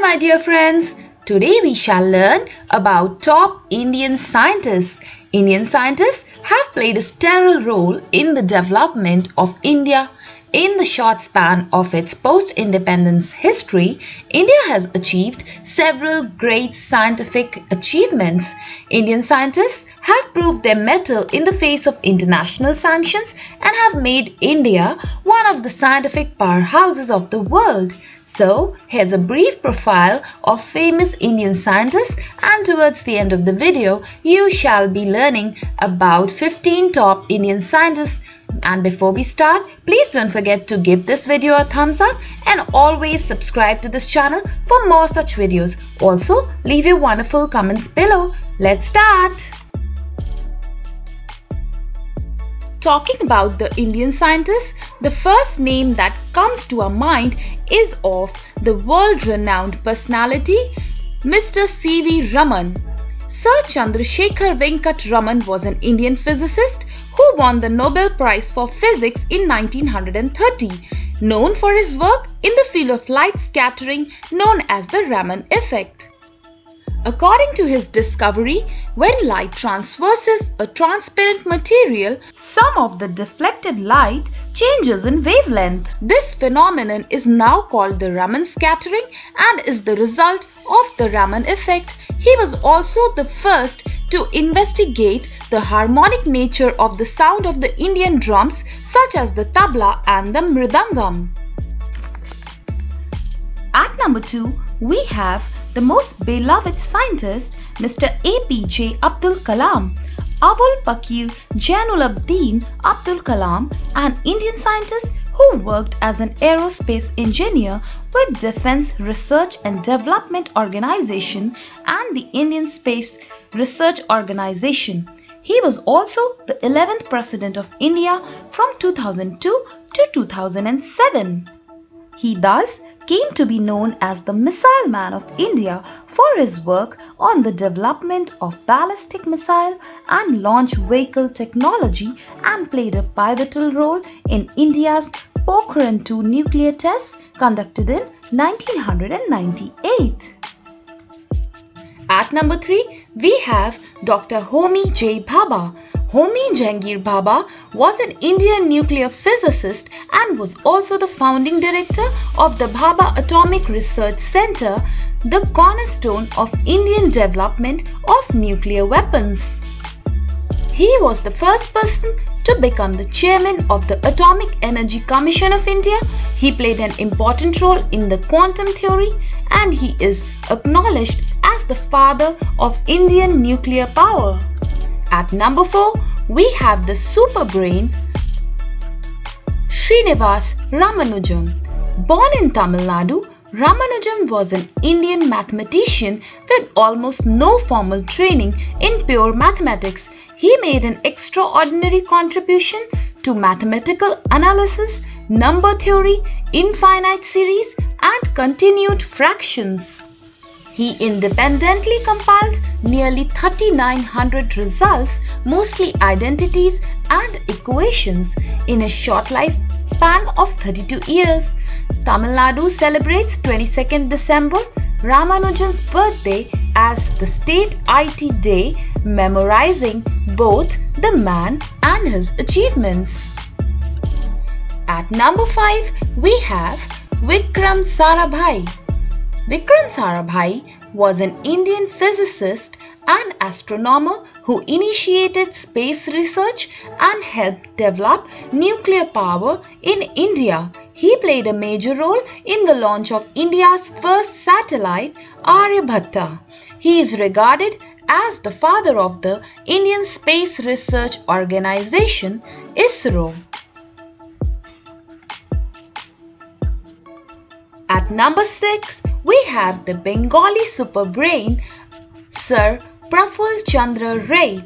my dear friends. Today we shall learn about top Indian scientists. Indian scientists have played a stellar role in the development of India. In the short span of its post-independence history, India has achieved several great scientific achievements. Indian scientists have proved their mettle in the face of international sanctions and have made India one of the scientific powerhouses of the world. So, here's a brief profile of famous Indian scientists and towards the end of the video, you shall be learning about 15 top Indian scientists. And before we start, please don't forget to give this video a thumbs up and always subscribe to this channel for more such videos. Also, leave your wonderful comments below. Let's start! Talking about the Indian scientists, the first name that comes to our mind is of the world renowned personality Mr. C.V. Raman. Sir Chandrasekhar Venkat Raman was an Indian physicist won the Nobel Prize for Physics in 1930, known for his work in the field of light scattering known as the Raman effect. According to his discovery, when light transverses a transparent material, some of the deflected light changes in wavelength. This phenomenon is now called the Raman scattering and is the result of the Raman effect. He was also the first to investigate the harmonic nature of the sound of the Indian drums such as the tabla and the mridangam. At number 2, we have the most beloved scientist, Mr. APJ Abdul Kalam. Abul Pakir Jainuddin Abdul Kalam, an Indian scientist who worked as an aerospace engineer with Defense Research and Development Organization and the Indian Space Research Organization. He was also the 11th President of India from 2002 to 2007. He thus came to be known as the Missile Man of India for his work on the development of ballistic missile and launch vehicle technology and played a pivotal role in India's Pokhran 2 nuclear tests conducted in 1998. At number 3, we have Dr. Homi J. Bhabha. Homi Jangir Bhabha was an Indian nuclear physicist and was also the founding director of the Bhabha Atomic Research Center, the cornerstone of Indian development of nuclear weapons. He was the first person to become the chairman of the Atomic Energy Commission of India. He played an important role in the quantum theory and he is acknowledged as the father of Indian nuclear power. At number 4, we have the super brain Srinivas Ramanujan. Born in Tamil Nadu, Ramanujan was an Indian mathematician with almost no formal training in pure mathematics. He made an extraordinary contribution to mathematical analysis, number theory, infinite series, and continued fractions. He independently compiled nearly 3900 results, mostly identities and equations, in a short lifespan of 32 years. Tamil Nadu celebrates 22nd December, Ramanujan's birthday, as the State IT Day, memorizing both the man and his achievements. At number 5, we have Vikram Sarabhai. Vikram Sarabhai was an Indian physicist and astronomer who initiated space research and helped develop nuclear power in India. He played a major role in the launch of India's first satellite, Aryabhatta. He is regarded as the father of the Indian Space Research Organization, ISRO. At number 6, we have the Bengali super brain Sir Praful Chandra Ray.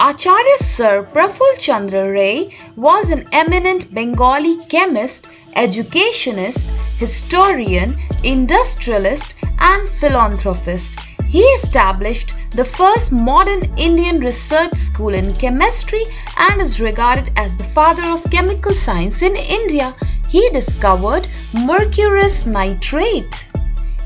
Acharya Sir Praful Chandra Ray was an eminent Bengali chemist, educationist, historian, industrialist, and philanthropist. He established the first modern Indian research school in chemistry and is regarded as the father of chemical science in India he discovered mercurous nitrate.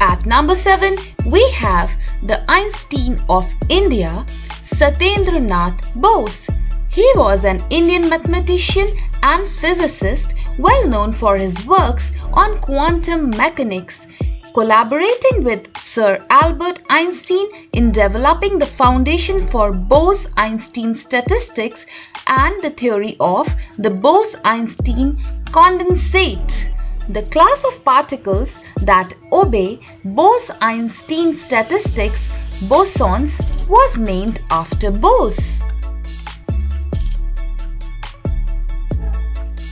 At number 7, we have the Einstein of India, Satyendra Nath Bose. He was an Indian mathematician and physicist well known for his works on quantum mechanics, collaborating with Sir Albert Einstein in developing the foundation for Bose-Einstein statistics and the theory of the Bose-Einstein condensate. The class of particles that obey Bose-Einstein statistics, bosons, was named after Bose.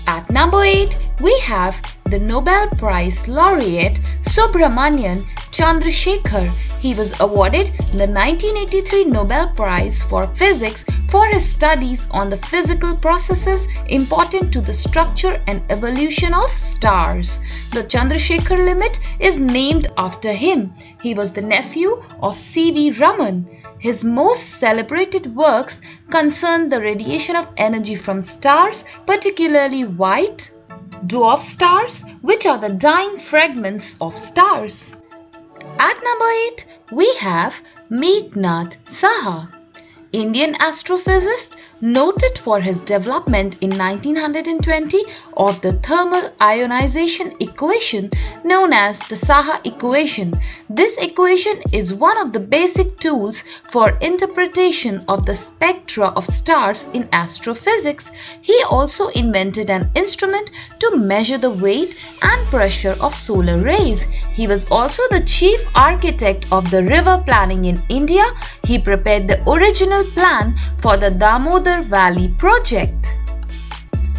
At number 8, we have the Nobel Prize laureate Subrahmanyan Chandrasekhar. He was awarded the 1983 Nobel Prize for Physics for his studies on the physical processes important to the structure and evolution of stars. The Chandrasekhar limit is named after him. He was the nephew of C.V. Raman. His most celebrated works concern the radiation of energy from stars, particularly white dwarf stars, which are the dying fragments of stars. At number 8, we have Meghnad Saha. Indian astrophysicist noted for his development in 1920 of the thermal ionization equation known as the Saha equation. This equation is one of the basic tools for interpretation of the spectra of stars in astrophysics. He also invented an instrument to measure the weight and pressure of solar rays. He was also the chief architect of the river planning in India. He prepared the original plan for the Damodar Valley project.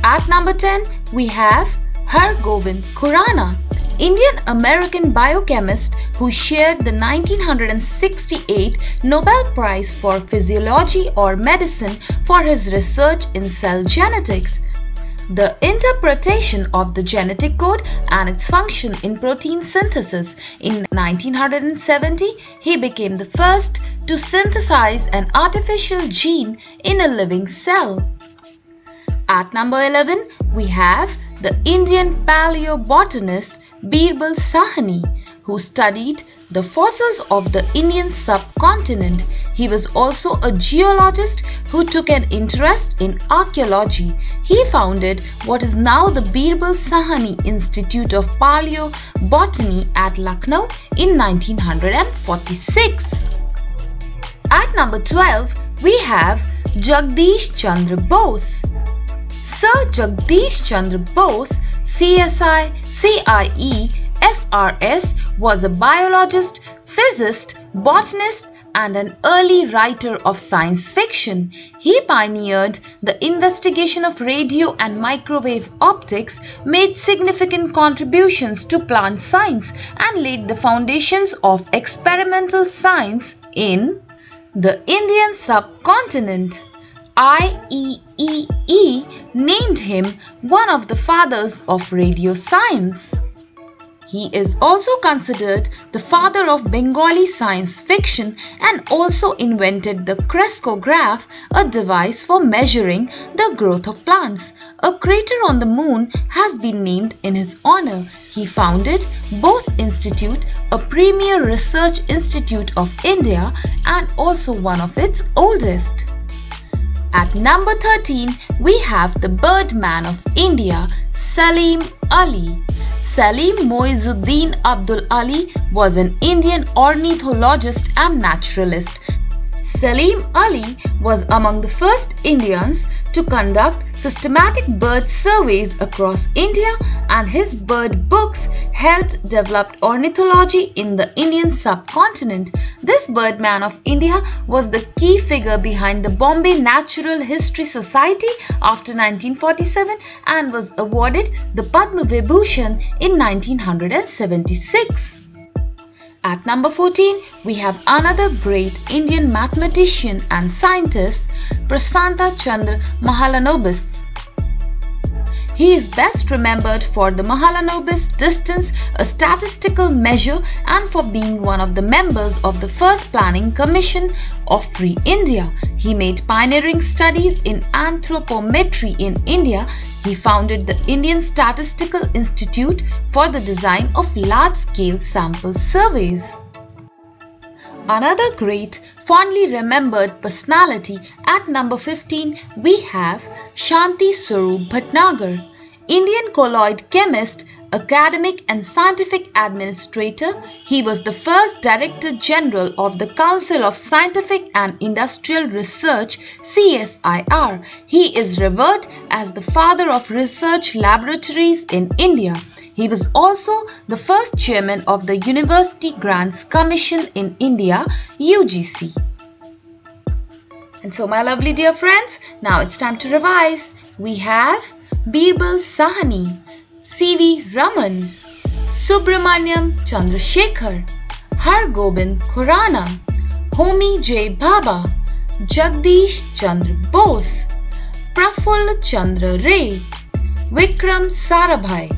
At number 10, we have Hargobind Khorana, Indian American biochemist who shared the 1968 Nobel Prize for Physiology or Medicine for his research in cell genetics. The interpretation of the genetic code and its function in protein synthesis. In 1970, he became the first to synthesize an artificial gene in a living cell. At number 11, we have the Indian paleobotanist Birbal Sahni, who studied the fossils of the Indian subcontinent. He was also a geologist who took an interest in archaeology. He founded what is now the Birbal Sahni Institute of Paleobotany at Lucknow in 1946. At number 12, we have Jagdish Chandra Bose. Sir Jagdish Chandra Bose, CSI, CIE, FRS, was a biologist, physicist, botanist, and an early writer of science fiction. He pioneered the investigation of radio and microwave optics, made significant contributions to plant science, and laid the foundations of experimental science in the Indian subcontinent. IEEE named him one of the fathers of radio science. He is also considered the father of Bengali science fiction and also invented the crescograph, a device for measuring the growth of plants. A crater on the moon has been named in his honor. He founded Bose Institute, a premier research institute of India and also one of its oldest. At number 13, we have the Birdman of India, Salim Ali. Salim Moizuddin Abdul Ali was an Indian ornithologist and naturalist. Salim Ali was among the first Indians to conduct systematic bird surveys across India and his bird books helped develop ornithology in the Indian subcontinent. This birdman of India was the key figure behind the Bombay Natural History Society after 1947 and was awarded the Padma Vibhushan in 1976. At number 14, we have another great Indian mathematician and scientist, Prasanta Chandra Mahalanobis. He is best remembered for the Mahalanobis distance, a statistical measure, and for being one of the members of the first Planning Commission of Free India. He made pioneering studies in anthropometry in India. He founded the Indian Statistical Institute for the design of large-scale sample surveys. Another great, fondly remembered personality at number 15 we have Shanti Swaroop Bhatnagar, Indian colloid chemist, academic and scientific administrator. He was the first Director General of the Council of Scientific and Industrial Research CSIR. He is revered as the father of research laboratories in India. He was also the first chairman of the University Grants Commission in India, UGC. And so my lovely dear friends, now it's time to revise. We have Birbal Sahni, C.V. Raman, Subrahmanyan Chandrasekhar, Har Gobind Khorana, Homi J. Bhabha, Jagdish Chandra Bose, Chandra Ray, Vikram Sarabhai,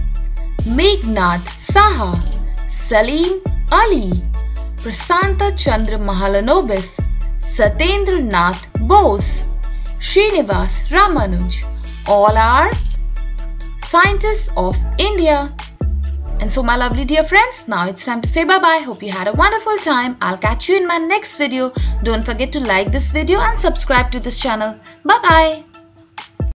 Meghnad Saha, Salim Ali, Prasanta Chandra Mahalanobis, Satyendra Nath Bose, Srinivas Ramanuj. All are scientists of India. And so my lovely dear friends, now it's time to say bye-bye. Hope you had a wonderful time. I'll catch you in my next video. Don't forget to like this video and subscribe to this channel. Bye-bye.